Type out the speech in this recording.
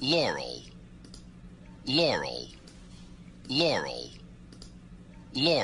laurel, laurel, laurel, laurel.